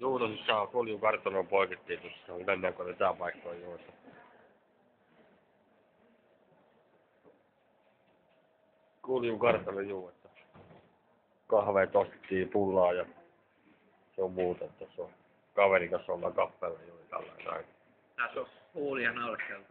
Juu, no siis saa Kulju kartanoon poikettiin tuossa. Mennäänkö ne tää juossa? Kuljun kartano juu, että kahveet ostettiin pullaa ja se on muuta, että se on kaverin kanssa ollaan kappella juuri tällä näin. Tässä on huulia naureskeltu.